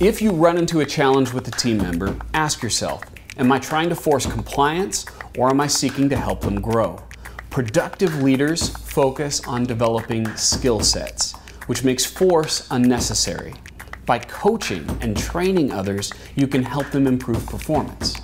If you run into a challenge with a team member, ask yourself, am I trying to force compliance or am I seeking to help them grow? Productive leaders focus on developing skill sets, which makes force unnecessary. By coaching and training others, you can help them improve performance.